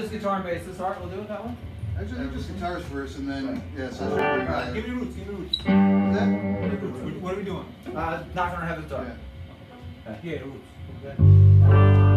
just guitar and bass this art. We'll do it that one. Actually, just guitars first, and then yeah. So Alright, uh, Give me roots, give me roots. What are we doing? Uh, knocking on heaven's door. Yeah. Yeah, roots. Okay.